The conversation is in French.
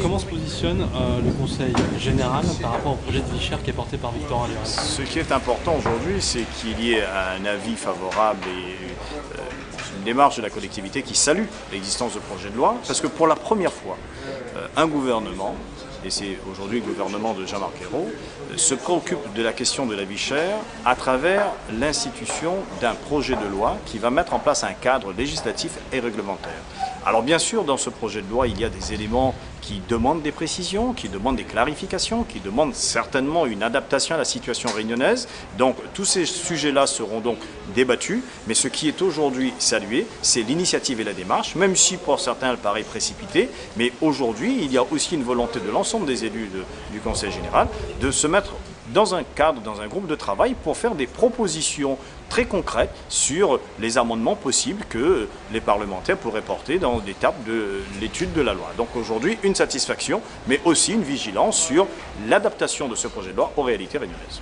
comment se positionne euh, le Conseil général par rapport au projet de Vichère qui est porté par Victor Allier Ce qui est important aujourd'hui, c'est qu'il y ait un avis favorable et euh, une démarche de la collectivité qui salue l'existence de projet de loi, parce que pour la première fois, euh, un gouvernement, et c'est aujourd'hui le gouvernement de Jean-Marc Ayrault, se préoccupe de la question de la vie à travers l'institution d'un projet de loi qui va mettre en place un cadre législatif et réglementaire. Alors bien sûr, dans ce projet de loi, il y a des éléments qui demandent des précisions, qui demandent des clarifications, qui demandent certainement une adaptation à la situation réunionnaise. Donc tous ces sujets-là seront donc débattus, mais ce qui est aujourd'hui salué, c'est l'initiative et la démarche, même si pour certains elle paraît précipitée, mais aujourd'hui il y a aussi une volonté de l'ensemble des élus du Conseil général de se mettre dans un cadre, dans un groupe de travail pour faire des propositions très concrètes sur les amendements possibles que les parlementaires pourraient porter dans l'étape de l'étude de la loi. Donc aujourd'hui, une satisfaction, mais aussi une vigilance sur l'adaptation de ce projet de loi aux réalités réunionnaises.